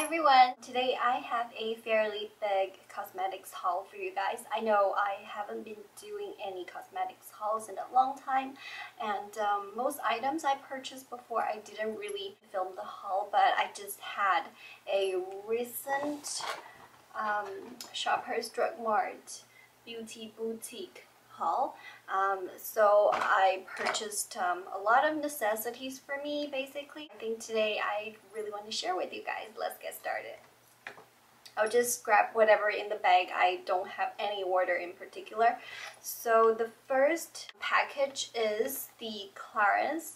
Hi everyone! Today I have a fairly big cosmetics haul for you guys. I know I haven't been doing any cosmetics hauls in a long time and um, most items I purchased before I didn't really film the haul but I just had a recent um, Shoppers Drug Mart Beauty Boutique haul. Um, so I purchased um, a lot of necessities for me basically. I think today I really want to share with you guys. Let's get started. I'll just grab whatever in the bag. I don't have any order in particular. So the first package is the Clarins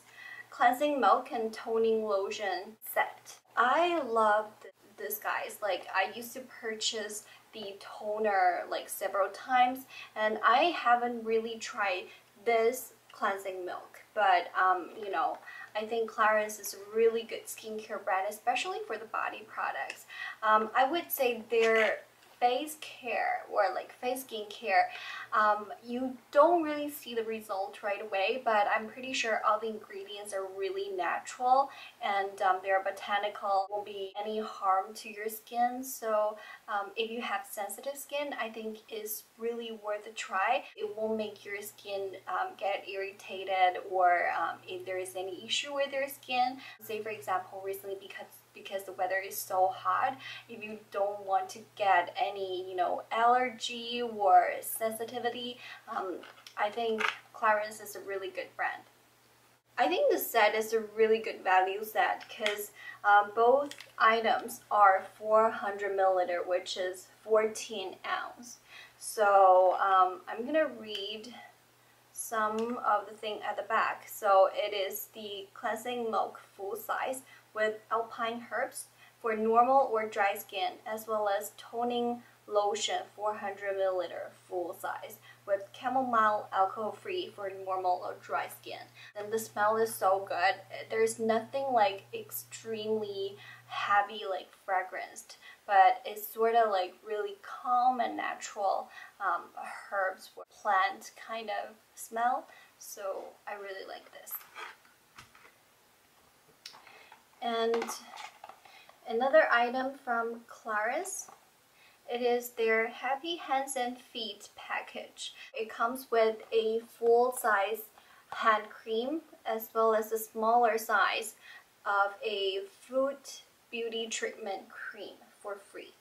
Cleansing Milk and Toning Lotion set. I love this guys. Like I used to purchase the toner like several times and I haven't really tried this cleansing milk but um, you know I think Clarins is a really good skincare brand especially for the body products. Um, I would say their face care or like face skincare, um, you don't really see the result right away, but I'm pretty sure all the ingredients are really natural and um, they're botanical, won't be any harm to your skin. So um, if you have sensitive skin, I think it's really worth a try. It won't make your skin um, get irritated or um, if there is any issue with your skin. Say for example, recently because because the weather is so hot. If you don't want to get any you know allergy or sensitivity um, I think Clarins is a really good brand I think the set is a really good value set because um, both items are 400 milliliter which is 14 ounce. So um, I'm gonna read some of the thing at the back. So it is the cleansing milk full size with alpine herbs for normal or dry skin, as well as toning lotion 400 milliliter full size with chamomile alcohol free for normal or dry skin. And the smell is so good. There's nothing like extremely heavy like fragranced, but it's sort of like really calm and natural um, herbs plant kind of smell. So I really like this. And another item from Clarins. It is their Happy Hands and Feet package. It comes with a full-size hand cream as well as a smaller size of a foot beauty treatment cream for free.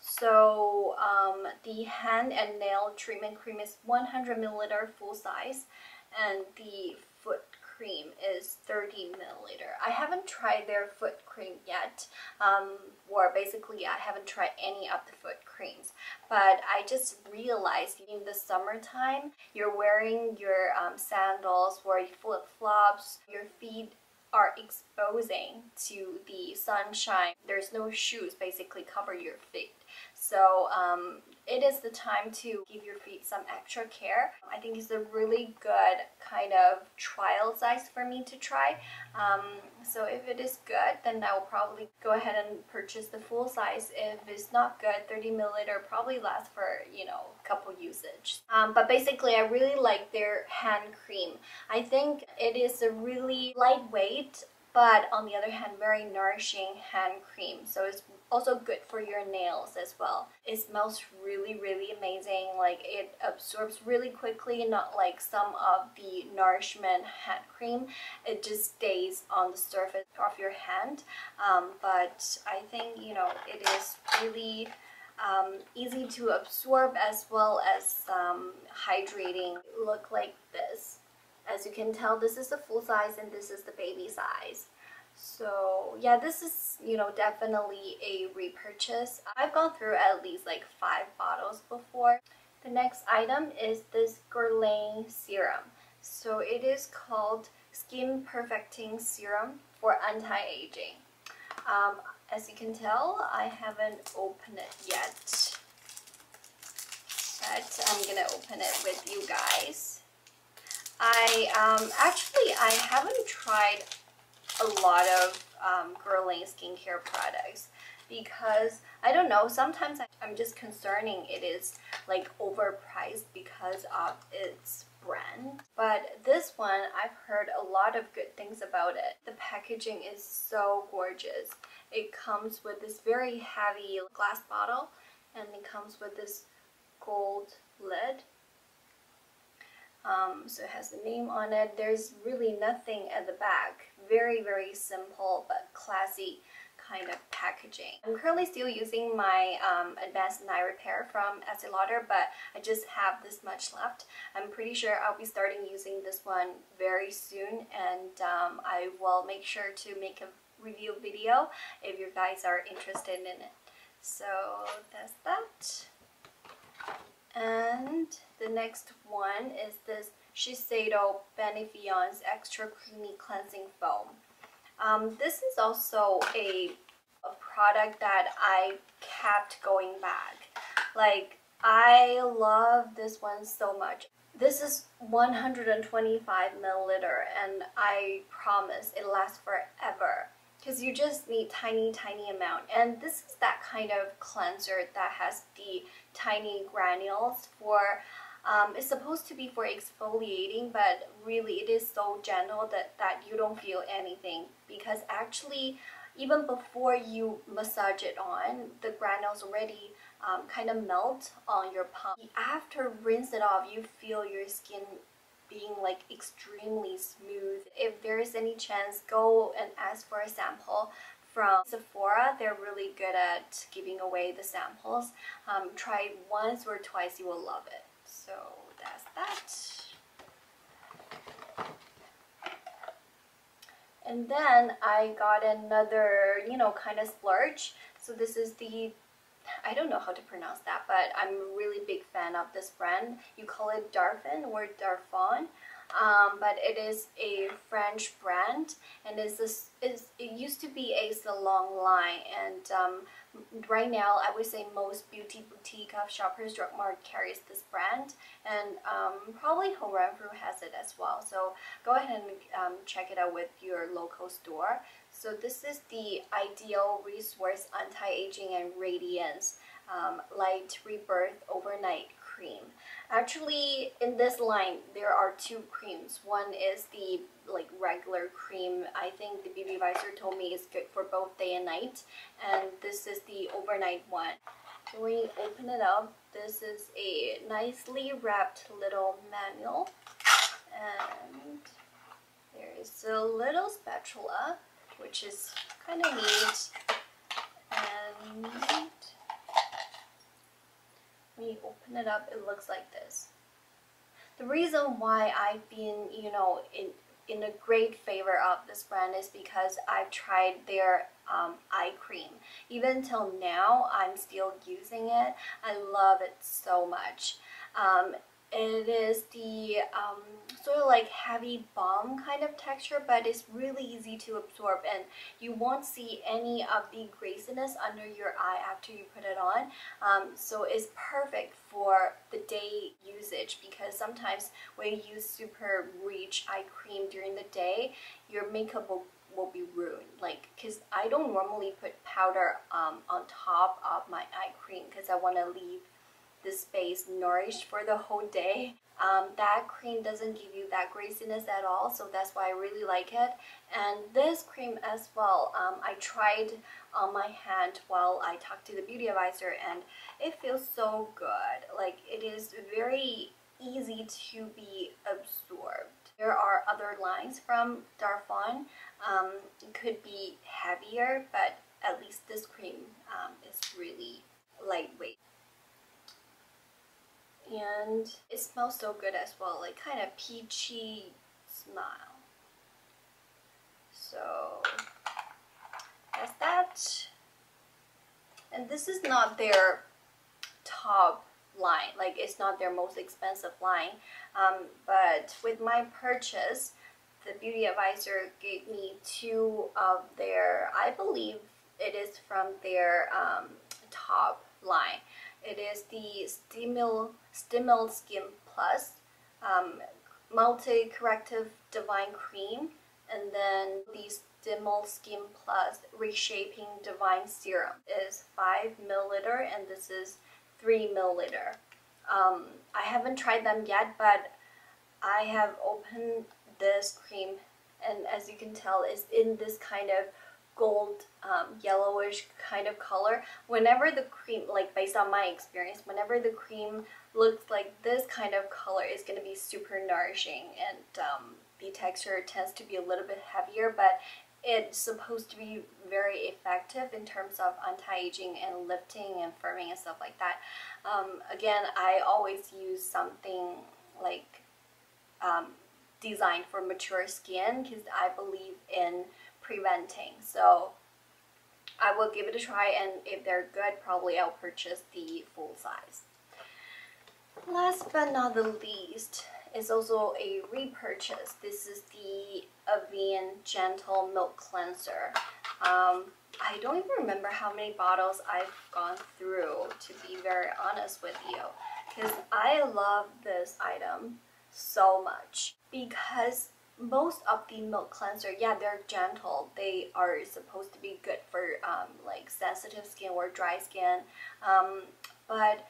So um, the hand and nail treatment cream is 100 milliliter full size and the cream is 30 milliliter. I haven't tried their foot cream yet, um, or basically I haven't tried any of the foot creams, but I just realized in the summertime, you're wearing your um, sandals or flip-flops, your feet are exposing to the sunshine. There's no shoes basically cover your feet. So um, it is the time to give your feet some extra care. I think it's a really good kind of trial size for me to try. Um, so if it is good, then I will probably go ahead and purchase the full size. If it's not good, 30 milliliter probably lasts for, you know, a couple usage. Um, but basically, I really like their hand cream. I think it is a really lightweight but on the other hand very nourishing hand cream. So it's also good for your nails as well. It smells really really amazing. Like it absorbs really quickly not like some of the nourishment hand cream. It just stays on the surface of your hand. Um, but I think you know it is really um, easy to absorb as well as um, hydrating. Look like this. As you can tell, this is the full size and this is the baby size. So yeah, this is, you know, definitely a repurchase. I've gone through at least like five bottles before. The next item is this Guerlain serum. So it is called Skin Perfecting Serum for Anti-Aging. Um, as you can tell, I haven't opened it yet. But I'm gonna open it with you guys. I um, actually I haven't tried a lot of um, skincare products because I don't know sometimes I'm just concerning it is like overpriced because of its brand. But this one I've heard a lot of good things about it. The packaging is so gorgeous. It comes with this very heavy glass bottle and it comes with this gold lid. Um, so it has the name on it. There's really nothing at the back. Very, very simple but classy kind of packaging. I'm currently still using my um, Advanced Night Repair from Estee Lauder, but I just have this much left. I'm pretty sure I'll be starting using this one very soon, and um, I will make sure to make a review video if you guys are interested in it. So that's that. And the next one is this Shiseido Benefiance Extra Creamy Cleansing Foam. Um, this is also a, a product that I kept going back. Like, I love this one so much. This is 125 milliliter and I promise it lasts forever because you just need tiny tiny amount and this is that kind of cleanser that has the tiny granules for um, it's supposed to be for exfoliating, but really it is so gentle that, that you don't feel anything because actually even before you massage it on, the granules already um, kind of melt on your palm. After rinse it off, you feel your skin being like extremely smooth. If there is any chance, go and ask for a sample from Sephora. They're really good at giving away the samples. Um, try it once or twice, you will love it so that's that and then I got another you know kind of splurge so this is the I don't know how to pronounce that but I'm a really big fan of this brand. You call it Darphin or Darphin um, but it is a French brand and is this is it used to be a salon line and um, right now I would say most beauty boutique of Shoppers Drug Mart carries this brand and um, probably Holt has it as well. So go ahead and um, check it out with your local store. So this is the ideal resource anti-aging and radiance um, light rebirth overnight cream. Actually, in this line, there are two creams. One is the like regular cream. I think the beauty advisor told me is good for both day and night. And this is the overnight one. When you open it up, this is a nicely wrapped little manual. And there is a little spatula, which is kind of neat. And when you open it up, it looks like this. The reason why I've been, you know, in in a great favor of this brand is because I've tried their um, eye cream. Even till now, I'm still using it. I love it so much. Um, it is the um, sort of like heavy balm kind of texture, but it's really easy to absorb and you won't see any of the greasiness under your eye after you put it on. Um, so it's perfect for the day usage because sometimes when you use super rich eye cream during the day, your makeup will will be ruined like because I don't normally put powder um, on top of my eye cream because I want to leave the space nourished for the whole day. Um, that cream doesn't give you that greasiness at all, so that's why I really like it. And this cream as well, um, I tried on my hand while I talked to the beauty advisor and it feels so good. Like it is very easy to be absorbed. There are other lines from Darphin. Um, it could be heavier, but at least this cream um, is really lightweight and it smells so good as well, like kind of peachy smile. So that's that. And this is not their top line, like it's not their most expensive line. Um, but with my purchase, the beauty advisor gave me two of their, I believe it is from their um, top line. It is the Stimul, Stimul Skin Plus um, Multi-Corrective Divine Cream and then the Stimul Skin Plus Reshaping Divine Serum is 5 milliliter and this is 3 milliliter. Um, I haven't tried them yet but I have opened this cream and as you can tell it's in this kind of gold um, yellowish kind of color. Whenever the cream like based on my experience whenever the cream looks like this kind of color is going to be super nourishing and um, the texture tends to be a little bit heavier but it's supposed to be very effective in terms of anti-aging and lifting and firming and stuff like that. Um, again I always use something like um, designed for mature skin because I believe in preventing. So I will give it a try and if they're good, probably I'll purchase the full size. Last but not the least is also a repurchase. This is the Avene Gentle Milk Cleanser. Um, I don't even remember how many bottles I've gone through, to be very honest with you. Because I love this item so much. Because most of the milk cleanser, yeah, they're gentle. They are supposed to be good for um, like sensitive skin or dry skin. Um, but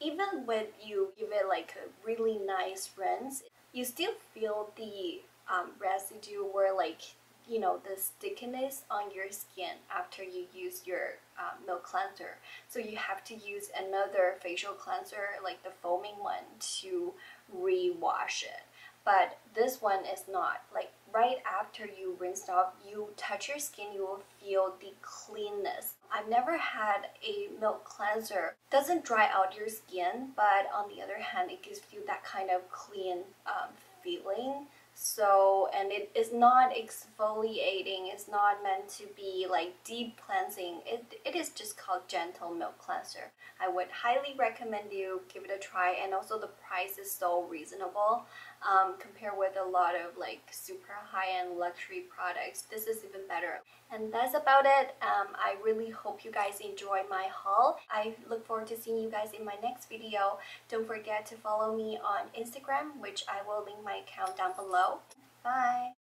even when you give it like a really nice rinse, you still feel the um, residue or like you know the stickiness on your skin after you use your um, milk cleanser. So you have to use another facial cleanser like the foaming one to re-wash it but this one is not. Like right after you rinse off you touch your skin you will feel the cleanness. I've never had a milk cleanser. Doesn't dry out your skin but on the other hand it gives you that kind of clean um, feeling. So and it is not exfoliating. It's not meant to be like deep cleansing. It, it is just called gentle milk cleanser. I would highly recommend you give it a try and also the price is so reasonable um, compared with a lot of like super high-end luxury products this is even better. And that's about it. Um, I really hope you guys enjoy my haul. I look forward to seeing you guys in my next video. Don't forget to follow me on Instagram which I will link my account down below. Bye